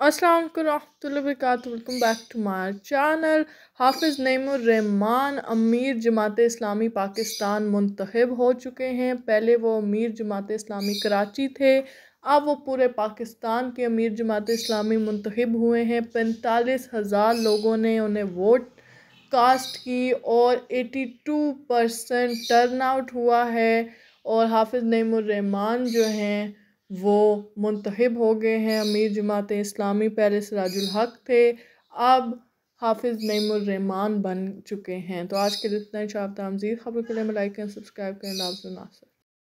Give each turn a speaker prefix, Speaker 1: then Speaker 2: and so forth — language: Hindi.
Speaker 1: अस्सलाम वालेकुम back to my channel Hafiz Naiman अमीर जमात इस्लामी पाकिस्तान मुंतखब हो चुके हैं। पहले वो अमीर जमात इस्लामी कराची थे। अब वो पूरे पाकिस्तान के अमीर जमात इस्लामी मुंतखब हुए हैं। पैंतालीस हज़ार लोगों ने उन्हें वोट कास्ट की और 82 परसेंट टर्न आउट हुआ है। और हाफिज़ नईमान जो हैं वो मुंतहब हो गए हैं। अमीर जमात इस्लामी पहले सराजुल हक थे। अब हाफिज़ नईमान बन चुके हैं। तो आज के लिए इतना ही। चाहता हूँ खबर के लिए लाइक करें सब्सक्राइब करें। नासिर